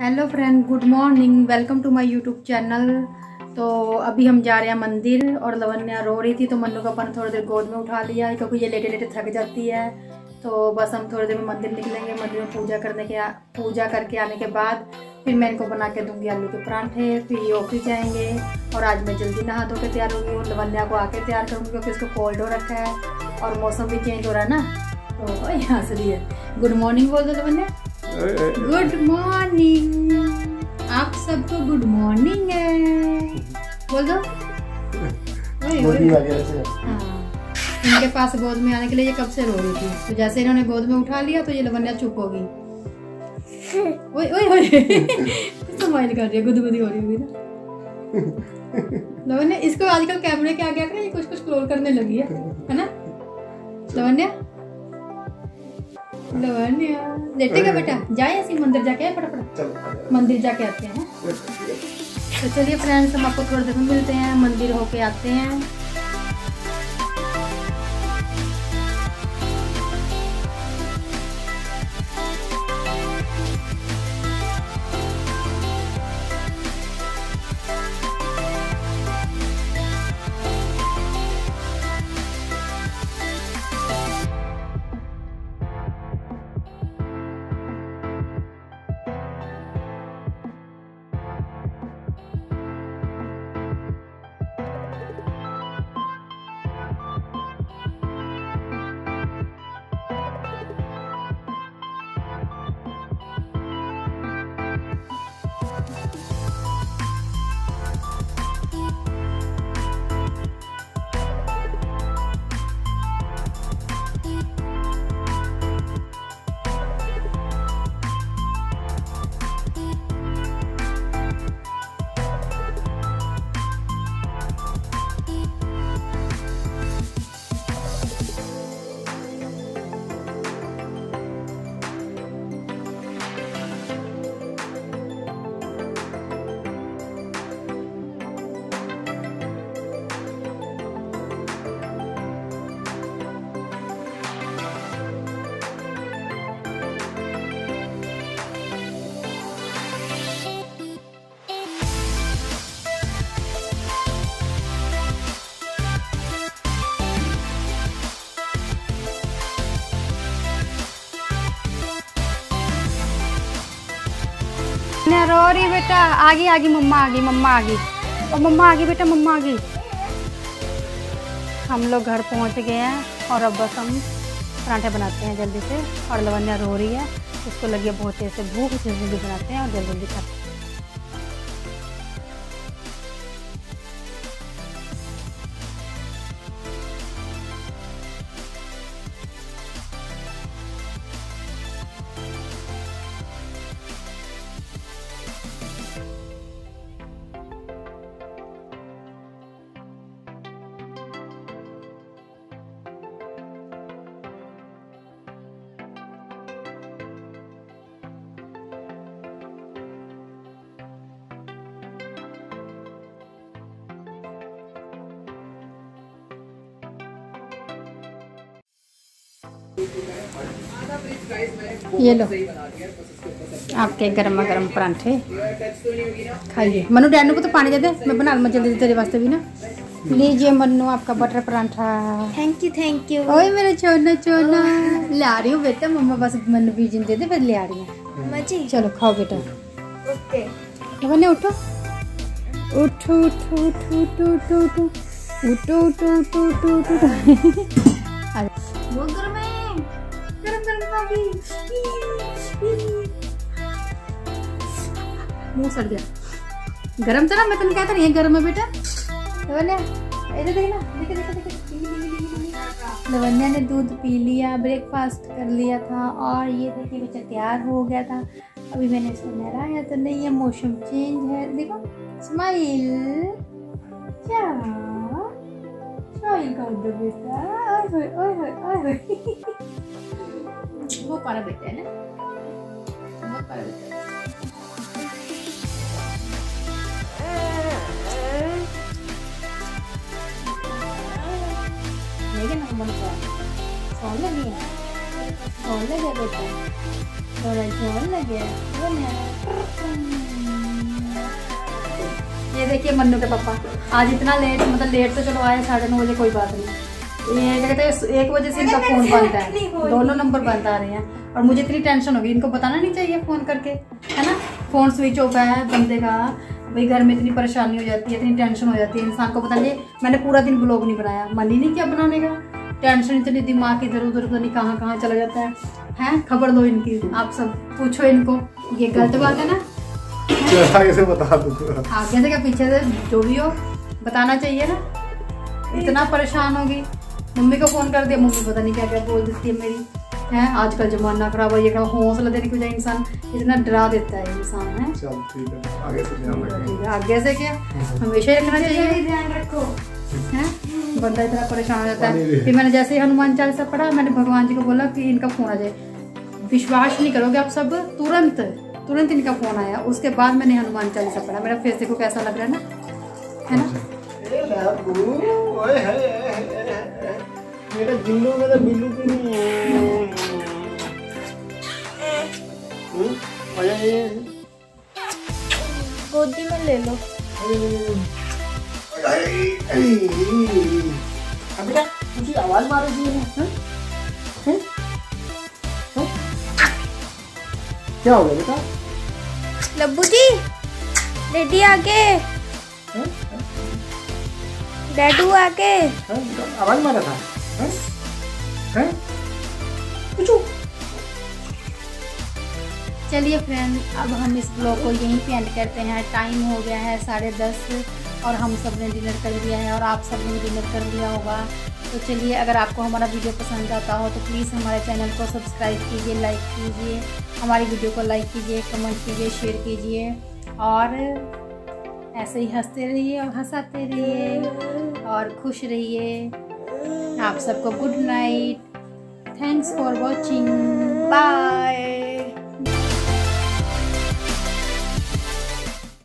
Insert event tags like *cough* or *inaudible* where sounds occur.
Hello friend good morning welcome to my YouTube channel तो अभी हम जा रहे हैं मंदिर और लवन्या रो रही थी तो मन्नू का अपन थोड़ी देर गोद में उठा लिया, क्योंकि ये लेटे लेटे थक जाती है। तो बस हम थोड़ी देर में मंदिर निकलेंगे, मंदिर में पूजा करने के पूजा करके आने के बाद फिर मैं इनको बना के दूँगी आलू के परांठे, फिर ये ऑफ़िस जाएँगे और आज मैं जल्दी नहा धो के तैयार होंगी और लवन्या को आके तैयार करूँगी, क्योंकि उसको कोल्ड हो रखा है और मौसम भी चेंज हो रहा है ना। तो यहाँ से है। गुड मॉर्निंग बोल दो लवन्या गुड मॉर्निंग आप सबको गुड मॉर्निंग है। बोल दो। हाँ। इनके पास गोद में आने के लिए ये कब से रो रही थी? तो जैसे इन्होंने गोद में उठा लिया तो ये लवन्या चुप हो गई। ओए ओए ओए। *laughs* स्माइल कर रही है गुदगुदी हो रही होगी ना। लवन्या इसको आजकल कैमरे के आगे आकर ये कुछ कुछ क्लोर करने लगी है है ना? लवन्या? लेटेगा बेटा जाए ऐसे मंदिर जाके आए फटाफट। मंदिर जाके आते हैं। तो चलिए फ्रेंड्स हम आपको थोड़ी देर में मिलते हैं मंदिर होके आते हैं। मैं रो रही बेटा आ गई आ गई मम्मा आ गई मम्मा आ गई और मम्मा आ गई बेटा, मम्मा आ गई हम लोग घर पहुँच गए हैं और अब बस हम पराठे बनाते हैं जल्दी से। और लवन्या रो रही है, उसको लगी बहुत तेज से भूख जल्दी जल्दी बनाते हैं और जल्दी जल्दी खाते हैं। ये लो। आपके गर्मा गर्म परांठे। खाइए। मनु डैडू को तो पानी दे दे। मैं बना दूँ जल्दी तेरे वास्ते भी ना। लीजिए मन्नू आपका butter paratha. Thank you thank you ओए मेरा चोना चोना। ले आ रही हूँ बेटा मम्मा बस मन्नू बीजन दे दे फिर ले आ रही हूँ। चलो खाओ बेटा। ओके। बने उठो। उठो उठो उठो उठो उठो उठो। उठो उठो उठो उठो बहुत गर्म *laughs* मुँह सड़ गया। गरम था ना, मैं तुमने कहता नहीं है गरम है बेटा। लवन्या ने दूध पी लिया ब्रेकफास्ट कर लिया था, और ये देखिए बच्चा तैयार हो गया था। अभी मैंने इसको नहराया तो नहीं है मौसम चेंज है। देखो स्माइल क्या? Ay, gordo, ¿verdad? Ay, güey, ay, güey, ay, güey. Voy para meter, ¿eh? Voy para meter. Lleguen a un montón. Solo bien. Solo de verdad. Solo yo le llevo. Solo ये देखिए मन्नू के पापा। आज इतना late मतलब late तो चलो आए साढ़े नौ बजे, कोई बात नहीं। ये कहते हैं, एक बजे से इनका फ़ोन बंद है। दोनों नंबर बंद आ रहे हैं। और मुझे इतनी टेंशन होगी, इनको बताना नहीं चाहिए फ़ोन करके, है ना? फ़ोन स्विच ऑफ़ है, बंदे का। भाई घर में इतनी परेशानी हो जाती है, इतनी टेंशन हो जाती है। इंसान को पता नहीं, मैंने पूरा दिन ब्लॉग नहीं बनाया। मन ही नहीं किया बनाने का। टेंशन इतनी दिमाग इधर उधर, पता नहीं कहाँ कहाँ चला जाता है। हैं? खबर दो इनकी, आप सब पूछो इनको। ये गलत बात है ना? आगे से बता दूँगा आगे से क्या पीछे से जो भी हो बताना चाहिए ना? इतना परेशान होगी। मम्मी को फ़ोन कर दिया। मम्मी पता नहीं क्या क्या बोल देती है मेरी। है? आजकल जमाना खराब है ये क्या हौसला देने की बजाय इंसान इतना डरा देता है इंसान है? चल ठीक है। आगे से ध्यान रखेंगे। है, आगे से क्या? हमेशा ही रखना चाहिए। ध्यान रखो। है? बंदा इतना परेशान हो जाता है। फिर मैंने जैसे ही हनुमान चालीसा पढ़ा मैंने भगवान जी को बोला कि इनका फ़ोन आ जाए। विश्वास नहीं करोगे आप सब? तुरंत। तुरंत इनका फ़ोन आया उसके बाद मैंने हनुमान चालीसा पढ़ा। मेरा फेस देखो कैसा लग रहा है ना? है ना? मेरा जिल्लू मेरा बिल्लू क्यों नहीं है? गोदी में ले लो। बेटा तुझी आवाज़ मारो जी है? क्या हो गया बेटा? लब्बू जी डैडी आके डैडू आके आवाज़ मारा था। हैं? हैं? चलिए फ्रेंड अब हम इस ब्लॉग को यहीं पे एंड करते हैं। टाइम हो गया है साढ़े दस। और हम सबने डिनर कर लिया है और आप सबने डिनर कर लिया होगा। तो चलिए, अगर आपको हमारा वीडियो पसंद आता हो तो प्लीज़ हमारे चैनल को सब्सक्राइब कीजिए लाइक कीजिए, हमारी वीडियो को लाइक कीजिए कमेंट कीजिए शेयर कीजिए और ऐसे ही हँसते रहिए और हंसाते रहिए और खुश रहिए। आप सबको good night thanks for watching bye